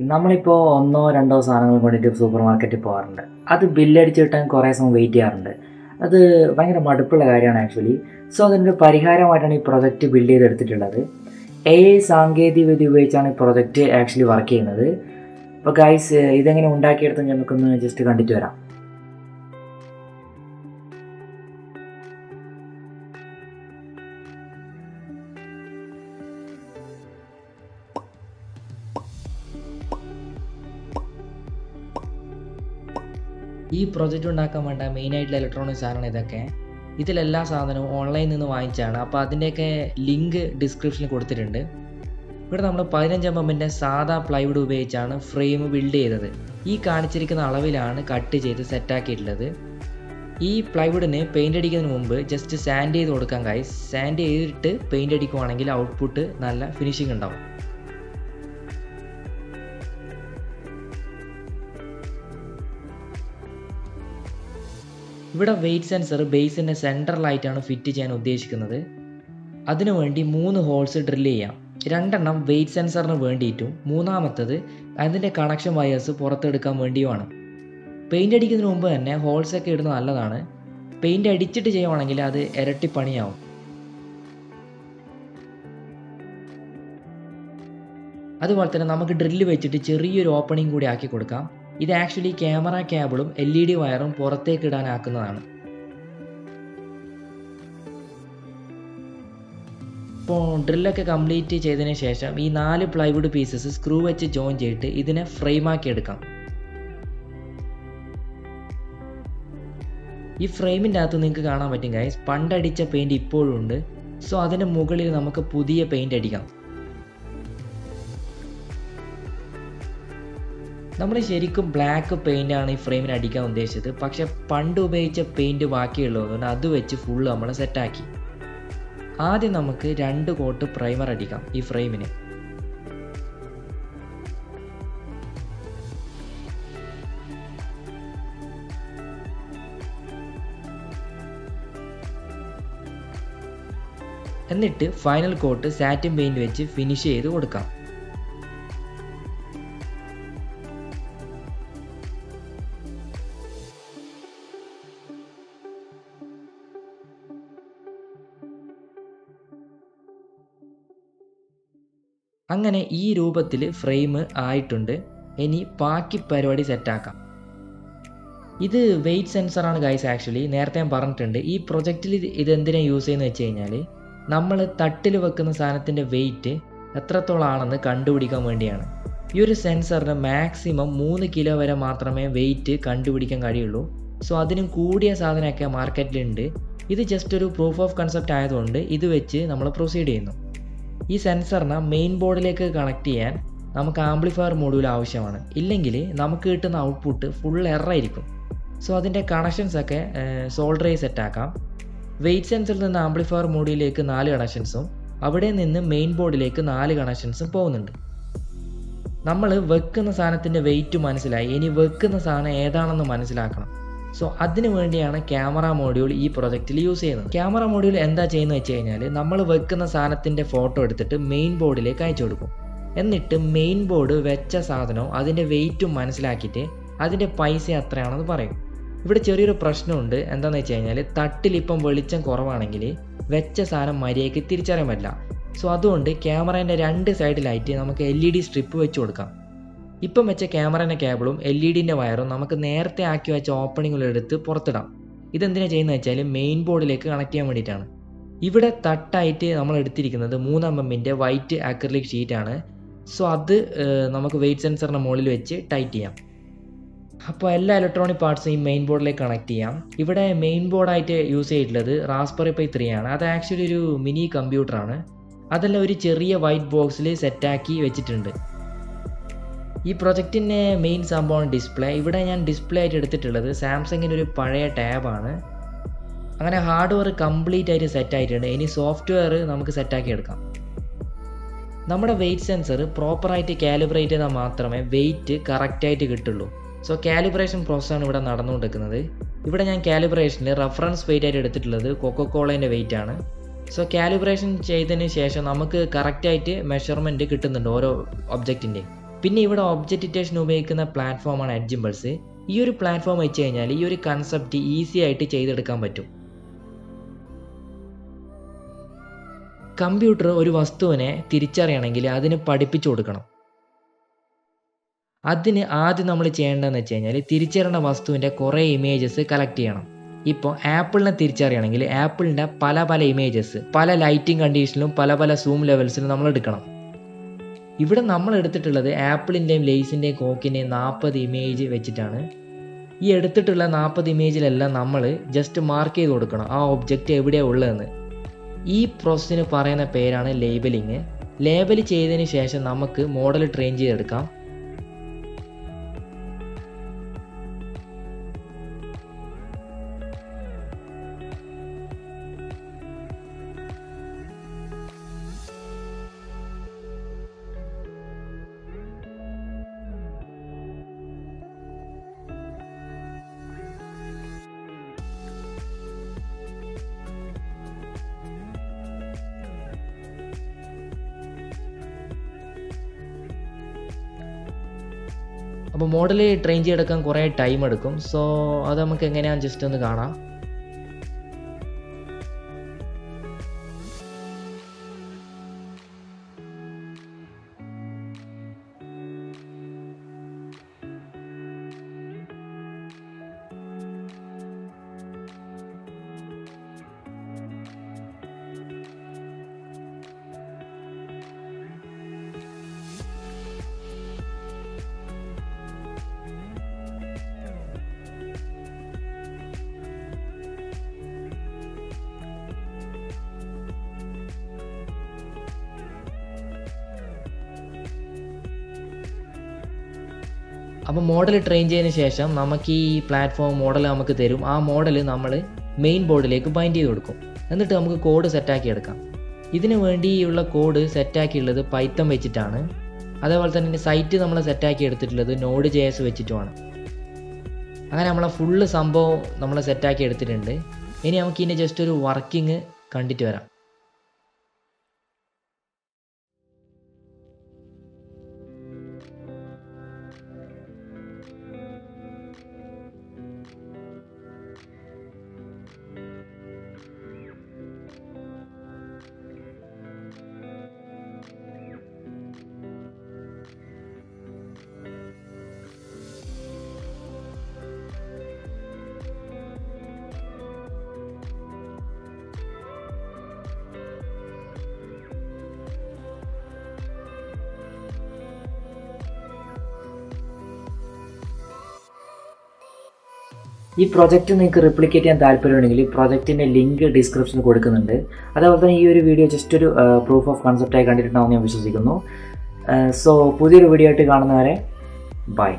നമ്മളിപ്പോൾ ഒന്നോ രണ്ടോ സാധനങ്ങൾ കൊണ്ടിട്ട് സൂപ്പർ മാർക്കറ്റിൽ പോകാറുണ്ട്. അത് ബില്ലടിച്ച് കിട്ടാൻ കുറേ സമയം വെയിറ്റ് ചെയ്യാറുണ്ട്. അത് ഭയങ്കര മടുപ്പുള്ള കാര്യമാണ് ആക്ച്വലി സോ അതിനൊരു പരിഹാരമായിട്ടാണ് ഈ പ്രൊജക്റ്റ് ബിൽഡ് ചെയ്തെടുത്തിട്ടുള്ളത്. എ സാങ്കേതിക വിദ്യ ഉപയോഗിച്ചാണ് ഈ പ്രൊജക്റ്റ് ആക്ച്വലി വർക്ക് ചെയ്യുന്നത്. അപ്പോൾ ഗൈസ് ഇതെങ്ങനെ ഉണ്ടാക്കിയെടുത്ത് നമുക്കൊന്ന് ജസ്റ്റ് കണ്ടിട്ട് വരാം. ഈ പ്രൊജക്റ്റ് ഉണ്ടാക്കാൻ വേണ്ട മെയിനായിട്ടുള്ള ഇലക്ട്രോണിക് സാധനം ഇതൊക്കെ. ഇതിലെല്ലാ സാധനവും ഓൺലൈനിൽ നിന്ന് വാങ്ങിച്ചാണ്. അപ്പോൾ അതിന്റെയൊക്കെ ലിങ്ക് ഡിസ്ക്രിപ്ഷനിൽ കൊടുത്തിട്ടുണ്ട്. ഇവിടെ നമ്മൾ പതിനഞ്ച് എം എമ്മിന്റെ സാധാ പ്ലൈവുഡ് ഉപയോഗിച്ചാണ് ഫ്രെയിം ബിൽഡ് ചെയ്തത്. ഈ കാണിച്ചിരിക്കുന്ന അളവിലാണ് കട്ട് ചെയ്ത് സെറ്റാക്കിയിട്ടുള്ളത് ഈ പ്ലൈവുഡിന് പെയിന്റ് അടിക്കുന്നതിന് മുമ്പ് ജസ്റ്റ് സാൻഡ് ചെയ്ത് കൊടുക്കാൻ കായി സാൻഡ് ചെയ്തിട്ട് പെയിന്റ് അടിക്കുവാണെങ്കിൽ ഔട്ട്പുട്ട് നല്ല ഫിനിഷിംഗ് ഉണ്ടാവും. ഇവിടെ വെയിറ്റ് സെൻസർ ബേസിന്റെ സെന്ററിലായിട്ടാണ് ഫിറ്റ് ചെയ്യാൻ ഉദ്ദേശിക്കുന്നത്. അതിനുവേണ്ടി മൂന്ന് ഹോൾസ് ഡ്രിൽ ചെയ്യാം. രണ്ടെണ്ണം വെയിറ്റ് സെൻസറിന് വേണ്ടിയിട്ടും മൂന്നാമത്തത് അതിന്റെ കണക്ഷൻ വയേഴ്സ് പുറത്തെടുക്കാൻ വേണ്ടിയുമാണ്. പെയിന്റ് അടിക്കുന്നതിന് മുമ്പ് തന്നെ ഹോൾസൊക്കെ ഇടുന്നത് നല്ലതാണ്. പെയിന്റ് അടിച്ചിട്ട് ചെയ്യുവാണെങ്കിൽ അത് ഇരട്ടി പണിയാവും. അതുപോലെ തന്നെ നമുക്ക് ഡ്രില്ല് വെച്ചിട്ട് ചെറിയൊരു ഓപ്പണിംഗ് കൂടി ആക്കി കൊടുക്കാം. ഇത് ആക്ച്വലി ക്യാമറ കേബിളും എൽ ഇ ഡി വയറും പുറത്തേക്ക് ഇടാനാക്കുന്നതാണ്. ഇപ്പോൾ ഡ്രില്ലൊക്കെ കംപ്ലീറ്റ് ചെയ്തതിന് ശേഷം ഈ നാല് പ്ലൈവുഡ് പീസസ് സ്ക്രൂ വെച്ച് ജോയിൻ ചെയ്തിട്ട് ഇതിനെ ഫ്രെയിമാക്കി എടുക്കാം. ഈ ഫ്രെയിമിന്റെ അകത്ത് നിങ്ങൾക്ക് കാണാൻ പറ്റും ഗൈസ് പണ്ടടിച്ച പെയിന്റ് ഇപ്പോഴും ഉണ്ട്. സോ അതിന്റെ മുകളിൽ നമുക്ക് പുതിയ പെയിന്റ് അടിക്കാം. നമ്മൾ ശരിക്കും ബ്ലാക്ക് പെയിന്റാണ് ഈ ഫ്രെയിമിന് അടിക്കാൻ ഉദ്ദേശിച്ചത്. പക്ഷെ പണ്ട് ഉപയോഗിച്ച പെയിന്റ് ബാക്കിയുള്ളതുകൊണ്ട് അത് വെച്ച് ഫുള്ള് നമ്മൾ സെറ്റാക്കി ആദ്യം നമുക്ക് രണ്ട് കോട്ട് പ്രൈമർ അടിക്കാം ഈ ഫ്രെയിമിന് എന്നിട്ട് ഫൈനൽ കോട്ട് സാറ്റിൻ പെയിന്റ് വെച്ച് ഫിനിഷ് ചെയ്ത് കൊടുക്കാം. അങ്ങനെ ഈ രൂപത്തിൽ ഫ്രെയിം ആയിട്ടുണ്ട്. ഇനി ബാക്കി പരിപാടി സെറ്റാക്കാം. ഇത് വെയിറ്റ് സെൻസറാണ് ഗൈസ് ആക്ച്വലി നേരത്തെ ഞാൻ പറഞ്ഞിട്ടുണ്ട്. ഈ പ്രൊജക്റ്റിൽ ഇത് എന്തിനാണ് യൂസ് ചെയ്യുന്നത് വെച്ച് കഴിഞ്ഞാൽ നമ്മൾ തട്ടിൽ വെക്കുന്ന സാധനത്തിന്റെ വെയിറ്റ് എത്രത്തോളം ആണെന്ന് കണ്ടുപിടിക്കാൻ വേണ്ടിയാണ്. ഈ ഒരു സെൻസറിന് മാക്സിമം മൂന്ന് കിലോ വരെ മാത്രമേ വെയിറ്റ് കണ്ടുപിടിക്കാൻ കഴിയുള്ളൂ. സോ അതിനും കൂടിയ സാധനമൊക്കെ മാർക്കറ്റിലുണ്ട് ഇത് ജസ്റ്റ് ഒരു പ്രൂഫ് ഓഫ് കൺസെപ്റ്റ് ആയതുകൊണ്ട് ഇത് വെച്ച് നമ്മൾ പ്രൊസീഡ് ചെയ്യുന്നു. ഈ സെൻസറിനെ മെയിൻ ബോർഡിലേക്ക് കണക്ട് ചെയ്യാൻ നമുക്ക് ആംപ്ലിഫയർ മോഡ്യൂൾ ആവശ്യമാണ്. ഇല്ലെങ്കിൽ നമുക്ക് കിട്ടുന്ന ഔട്ട്പുട്ട് ഫുൾ എറായിരിക്കും സോ അതിന്റെ കണക്ഷൻസ് ഒക്കെ സോൾഡറായി സെറ്റാക്കാം വെയിറ്റ് സെൻസറിൽ നിന്ന് ആംപ്ലിഫയർ മോഡിയിലേക്ക് നാല് കണക്ഷൻസും അവിടെ നിന്ന് മെയിൻ ബോർഡിലേക്ക് നാല് കണക്ഷൻസും പോകുന്നുണ്ട്. നമ്മൾ വെക്കുന്ന സാധനത്തിന്റെ വെയിറ്റ് മനസ്സിലായി. ഇനി വെക്കുന്ന സാധനം ഏതാണെന്ന് മനസ്സിലാക്കണം. സോ അതിനു വേണ്ടിയാണ് ക്യാമറ മോഡ്യൂൾ ഈ പ്രൊജക്റ്റിൽ യൂസ് ചെയ്യുന്നത്. ക്യാമറ മോഡ്യൂൾ എന്താ ചെയ്യുന്നത് വെച്ച് കഴിഞ്ഞാൽ നമ്മൾ വെക്കുന്ന സാധനത്തിന്റെ ഫോട്ടോ എടുത്തിട്ട് മെയിൻ ബോർഡിലേക്ക് അയച്ചു കൊടുക്കും. എന്നിട്ട് മെയിൻ ബോർഡ് വെച്ച സാധനവും അതിന്റെ വെയിറ്റും മനസ്സിലാക്കിയിട്ട് അതിന്റെ പൈസ എത്രയാണെന്ന് പറയും. ഇവിടെ ചെറിയൊരു പ്രശ്നമുണ്ട്. എന്താണെന്ന് വെച്ച് കഴിഞ്ഞാൽ തട്ടിലിപ്പം വെളിച്ചം കുറവാണെങ്കിൽ വെച്ച സാധനം മര്യാദയ്ക്ക് തിരിച്ചറിയാൻ പറ്റില്ല. സോ അതുകൊണ്ട് ക്യാമറേന്റെ രണ്ട് സൈഡിലായിട്ട് നമുക്ക് എൽ ഇ ഡി സ്ട്രിപ്പ് വെച്ച് കൊടുക്കാം. ഇപ്പം വെച്ച ക്യാമറേന്റെ കേബിളും എൽ ഇ ഡിന്റെ വയറും നമുക്ക് നേരത്തെ ആക്കി വെച്ച ഓപ്പണിങ്ങുകളെടുത്ത് പുറത്തിടാം. ഇതെന്തിനാ ചെയ്യുന്നത് വെച്ചാൽ മെയിൻ ബോർഡിലേക്ക് കണക്ട് ചെയ്യാൻ വേണ്ടിയിട്ടാണ്. ഇവിടെ തട്ടായിട്ട് നമ്മൾ എടുത്തിരിക്കുന്നത് മൂന്ന് എമ്മിന്റെ വൈറ്റ് ആക്രലിക് ഷീറ്റാണ് സോ അത് നമുക്ക് വെയിറ്റ് സെൻസറിന്റെ മുകളിൽ വെച്ച് ടൈറ്റ് ചെയ്യാം. അപ്പോൾ എല്ലാ ഇലക്ട്രോണിക് പാർട്സും ഈ മെയിൻ ബോർഡിലേക്ക് കണക്ട് ചെയ്യാം. ഇവിടെ മെയിൻ ബോർഡായിട്ട് യൂസ് ചെയ്തിട്ടുള്ളത് റാസ്പെറി പൈ ത്രീ ആണ്. അത് ആക്ച്വലി ഒരു മിനി കമ്പ്യൂട്ടറാണ് അതെല്ലാം ഒരു ചെറിയ വൈറ്റ് ബോക്സിൽ സെറ്റാക്കി വെച്ചിട്ടുണ്ട്. ഈ പ്രൊജക്റ്റിന്റെ മെയിൻ സംഭവമാണ് ഡിസ്പ്ലേ ഇവിടെ ഞാൻ ഡിസ്പ്ലേ ആയിട്ട് എടുത്തിട്ടുള്ളത് സാംസങ്ങിന്റെ ഒരു പഴയ ടാബാണ് അങ്ങനെ ഹാർഡ്വെയർ കംപ്ലീറ്റ് ആയിട്ട് സെറ്റ് ആയിട്ടുണ്ട്. ഇനി സോഫ്റ്റ്വെയർ നമുക്ക് സെറ്റാക്കി എടുക്കാം. നമ്മുടെ വെയിറ്റ് സെൻസർ പ്രോപ്പറായിട്ട് കാലിബ്രേറ്റ് ചെയ്താൽ മാത്രമേ വെയിറ്റ് കറക്റ്റായിട്ട് കിട്ടുള്ളൂ. സോ കാലിബ്രേഷൻ പ്രോസസ്സാണ് ഇവിടെ നടന്നുകൊണ്ടിരിക്കുന്നത്. ഇവിടെ ഞാൻ കാലിബ്രേഷനിൽ റെഫറൻസ് വെയിറ്റ് ആയിട്ട് എടുത്തിട്ടുള്ളത് കൊക്കോക്കോളേന്റെ വെയിറ്റ് ആണ്. സോ കാലിബ്രേഷൻ ചെയ്തതിന് ശേഷം നമുക്ക് കറക്റ്റായിട്ട് മെഷർമെന്റ് കിട്ടുന്നുണ്ട് ഓരോ ഒബ്ജക്റ്റിന്റെ പിന്നെ ഇവിടെ ഒബ്ജക്റ്റ് ഡിറ്റക്ഷൻ ഉപയോഗിക്കുന്ന പ്ലാറ്റ്ഫോമാണ് എഡ്ജിമ്പിൾസ് ഈ ഒരു പ്ലാറ്റ്ഫോം വെച്ച് കഴിഞ്ഞാൽ ഈ ഒരു കൺസെപ്റ്റ് ഈസി ആയിട്ട് ചെയ്തെടുക്കാൻ പറ്റും. കമ്പ്യൂട്ടർ ഒരു വസ്തുവിനെ തിരിച്ചറിയണമെങ്കിൽ അതിന് പഠിപ്പിച്ചു കൊടുക്കണം. അതിന് ആദ്യം നമ്മൾ ചെയ്യേണ്ടതെന്ന് വെച്ച് കഴിഞ്ഞാൽ തിരിച്ചറിയേണ്ട വസ്തുവിന്റെ കുറേ ഇമേജസ് കളക്ട് ചെയ്യണം. ഇപ്പോൾ ആപ്പിളിനെ തിരിച്ചറിയണമെങ്കിൽ ആപ്പിളിന്റെ പല പല ഇമേജസ് പല ലൈറ്റിംഗ് കണ്ടീഷനിലും പല പല സൂം ലെവൽസിലും നമ്മൾ എടുക്കണം ഇവിടെ നമ്മൾ എടുത്തിട്ടുള്ളത് ആപ്പിളിന്റെയും ലേസിന്റെയും കോക്കിന്റെയും നാൽപ്പത് ഇമേജ് വെച്ചിട്ടാണ്. ഈ എടുത്തിട്ടുള്ള നാൽപ്പത് ഇമേജിലെല്ലാം നമ്മൾ ജസ്റ്റ് മാർക്ക് ചെയ്ത് കൊടുക്കണം. ആ ഒബ്ജക്റ്റ് എവിടെയാണ് ഉള്ളതെന്ന്. ഈ പ്രോസസ്സിന് പറയുന്ന പേരാണ് ലേബലിങ് ലേബൽ ചെയ്തതിന് ശേഷം നമുക്ക് മോഡൽ ട്രെയിൻ ചെയ്തെടുക്കാം. അപ്പോൾ മോഡൽ ട്രെയിൻ ചെയ്തെടുക്കാൻ കുറേ ടൈം എടുക്കും. സോ അത് നമുക്ക് എങ്ങനെയാണെന്ന് ജസ്റ്റ് ഒന്ന് കാണാം. അപ്പോൾ മോഡൽ ട്രെയിൻ ചെയ്തതിന് ശേഷം നമുക്ക് ഈ പ്ലാറ്റ്ഫോം മോഡൽ നമുക്ക് തരും. ആ മോഡൽ നമ്മൾ മെയിൻ ബോർഡിലേക്ക് ബൈൻഡ് ചെയ്ത് കൊടുക്കും. എന്നിട്ട് നമുക്ക് കോഡ് സെറ്റാക്കി എടുക്കാം. ഇതിന് വേണ്ടിയുള്ള കോഡ് സെറ്റാക്കിയുള്ളത് പൈത്തം വെച്ചിട്ടാണ്. അതേപോലെ തന്നെ സൈറ്റ് നമ്മൾ സെറ്റാക്കി എടുത്തിട്ടുള്ളത് നോഡ് ജെ എസ് വെച്ചിട്ടുമാണ്. അങ്ങനെ നമ്മളെ ഫുള്ള് സംഭവം നമ്മൾ സെറ്റാക്കി എടുത്തിട്ടുണ്ട്. ഇനി നമുക്ക് ഇതിന്റെ ജസ്റ്റ് ഒരു വർക്കിംഗ് കണ്ടിട്ട് വരാം. ഈ പ്രോജക്റ്റ് നിങ്ങൾക്ക് റിപ്ലിക്കേറ്റ് ചെയ്യാൻ താല്പര്യമുണ്ടെങ്കിൽ ഈ പ്രൊജക്റ്റിന്റെ ലിങ്ക് ഡിസ്ക്രിപ്ഷനിൽ കൊടുക്കുന്നുണ്ട്. അതേപോലെ തന്നെ ഈ ഒരു വീഡിയോ ജസ്റ്റ് ഒരു പ്രൂഫ് ഓഫ് കൺസെപ്റ്റായി കണ്ടിട്ടുണ്ടാവും ഞാൻ വിശ്വസിക്കുന്നു. സോ പുതിയൊരു വീഡിയോ ആയിട്ട് കാണുന്നവരെ ബൈ